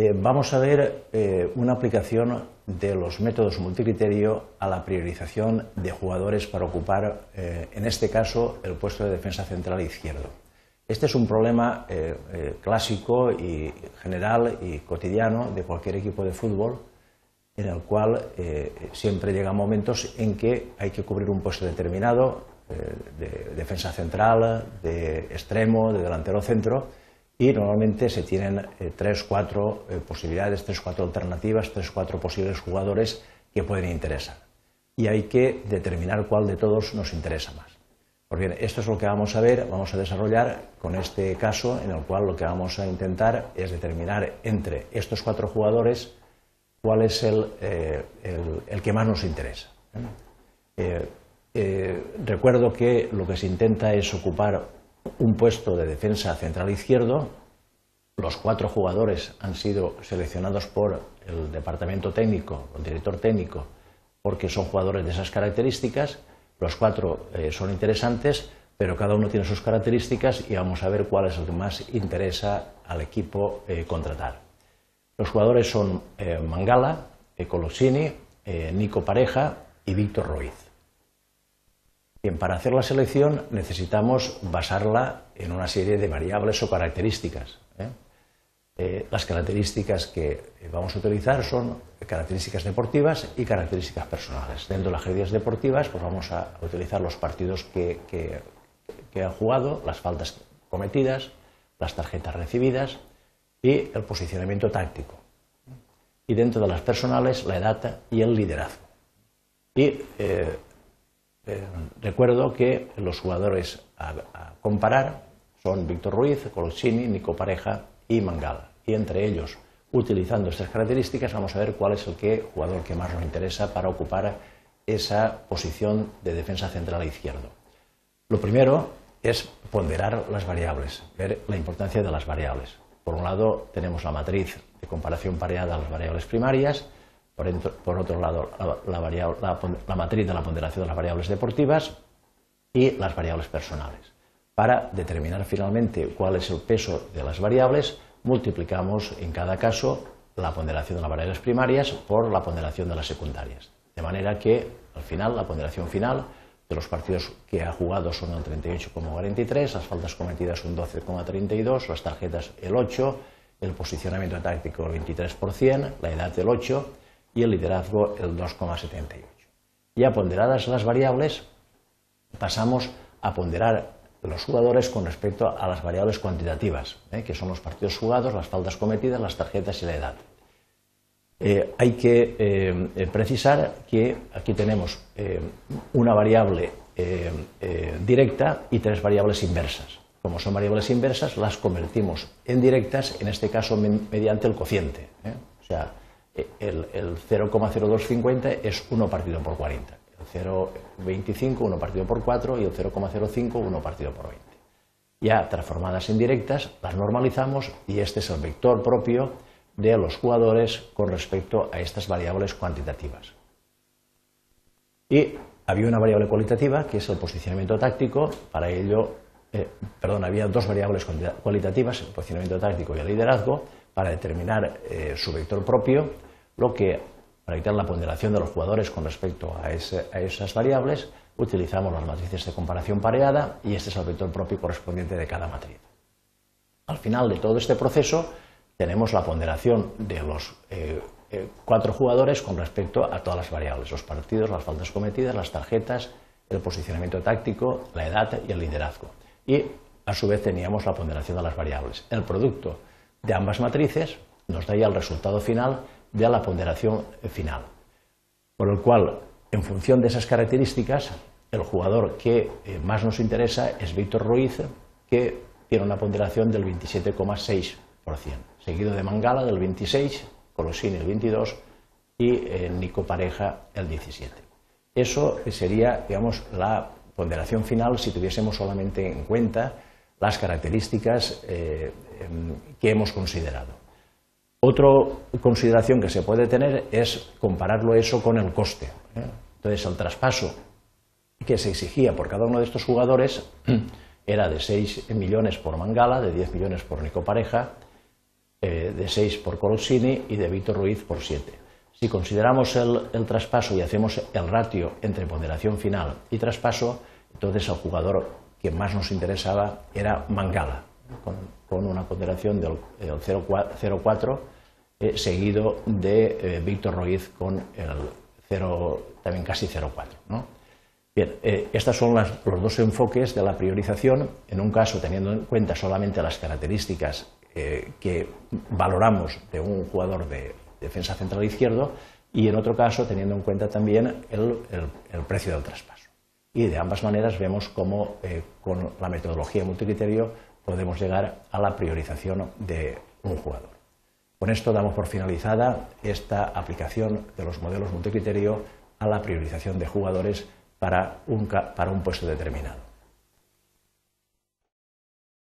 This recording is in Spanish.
Eh, vamos a ver eh, una aplicación de los métodos multicriterio a la priorización de jugadores para ocupar, eh, en este caso, el puesto de defensa central izquierdo. Este es un problema clásico y general y cotidiano de cualquier equipo de fútbol, en el cual siempre llegan momentos en que hay que cubrir un puesto determinado de defensa central, de extremo, de delantero centro, y normalmente se tienen eh, tres, cuatro eh, posibilidades, tres, cuatro alternativas, tres, cuatro posibles jugadores que pueden interesar. Y hay que determinar cuál de todos nos interesa más. Pues bien, esto es lo que vamos a ver, vamos a desarrollar con este caso en el cual lo que vamos a intentar es determinar entre estos cuatro jugadores cuál es el, eh, el, que más nos interesa. recuerdo que lo que se intenta es ocupar un puesto de defensa central izquierdo. Los cuatro jugadores han sido seleccionados por el departamento técnico, el director técnico, porque son jugadores de esas características. Los cuatro eh, son interesantes, pero cada uno tiene sus características y vamos a ver cuál es el que más interesa al equipo eh, contratar. Los jugadores son eh, Mangala, Colosini, Nico Pareja y Víctor Ruiz. Bien, para hacer la selección necesitamos basarla en una serie de variables o características. ¿eh? Eh, las características que vamos a utilizar son características deportivas y características personales. Dentro de las características deportivas pues vamos a utilizar los partidos que, que han jugado, las faltas cometidas, las tarjetas recibidas y el posicionamiento táctico. Y dentro de las personales, la edad y el liderazgo. Y eh, eh, recuerdo que los jugadores a, comparar son Víctor Ruiz, Colosini, Nico Pareja y Mangala. Y entre ellos, utilizando estas características, vamos a ver cuál es el que, jugador que más nos interesa para ocupar esa posición de defensa central izquierdo. Lo primero es ponderar las variables, ver la importancia de las variables. Por un lado, tenemos la matriz de comparación pareada a las variables primarias, por, otro lado, la, matriz de la ponderación de las variables deportivas y las variables personales. Para determinar finalmente cuál es el peso de las variables, multiplicamos en cada caso la ponderación de las variables primarias por la ponderación de las secundarias. De manera que, al final, la ponderación final de los partidos que ha jugado son el 38,43, las faltas cometidas un 12,32, las tarjetas el 8, el posicionamiento táctico el 23%, la edad el 8 y el liderazgo el 2,78. Ya ponderadas las variables, pasamos a ponderar los jugadores con respecto a las variables cuantitativas, ¿eh? que son los partidos jugados, las faltas cometidas, las tarjetas y la edad. Eh, hay que eh, precisar que aquí tenemos una variable directa y tres variables inversas. Como son variables inversas, las convertimos en directas, en este caso mediante el cociente. O sea, el, 0,0250 es 1 partido por 40. El 0,25 1 partido por 4 y el 0,05 1 partido por 20. Ya transformadas en directas, las normalizamos y este es el vector propio de los jugadores con respecto a estas variables cuantitativas. Y había una variable cualitativa que es el posicionamiento táctico, para ello, eh, perdón, había dos variables cualitativas, el posicionamiento táctico y el liderazgo, para determinar eh, su vector propio lo que, para evitar la ponderación de los jugadores con respecto a, esas variables, utilizamos las matrices de comparación pareada y este es el vector propio correspondiente de cada matriz. Al final de todo este proceso tenemos la ponderación de los eh, eh, cuatro jugadores con respecto a todas las variables, los partidos, las faltas cometidas, las tarjetas, el posicionamiento táctico, la edad y el liderazgo. Y a su vez teníamos la ponderación de las variables. El producto de ambas matrices nos da ya el resultado final de la ponderación final. Por el cual, en función de esas características, el jugador que eh, más nos interesa es Víctor Ruiz, que tiene una ponderación del 27,6%, seguido de Mangala del 26%, Colosini el 22% y eh, Nico Pareja el 17%. Eso sería, digamos, la ponderación final si tuviésemos solamente en cuenta las características eh, em, que hemos considerado. Otra consideración que se puede tener es compararlo eso con el coste. ¿eh? Entonces, el traspaso que se exigía por cada uno de estos jugadores era de 6 millones por Mangala, de 10 millones por Nico Pareja eh, de 6 por Colossini y de Víctor Ruiz por 7. Si consideramos el, traspaso y hacemos el ratio entre ponderación final y traspaso, entonces el jugador que más nos interesaba era Mangala, con, una ponderación del, 0,4 eh, seguido de eh, Víctor Ruiz con el 0, también casi 0,4. ¿no? Bien, eh, estos son los dos enfoques de la priorización, en un caso teniendo en cuenta solamente las características que valoramos de un jugador de defensa central izquierdo y en otro caso teniendo en cuenta también el, precio del traspaso. Y de ambas maneras vemos cómo con la metodología multicriterio podemos llegar a la priorización de un jugador. Con esto damos por finalizada esta aplicación de los modelos multicriterio a la priorización de jugadores para un, para un puesto determinado.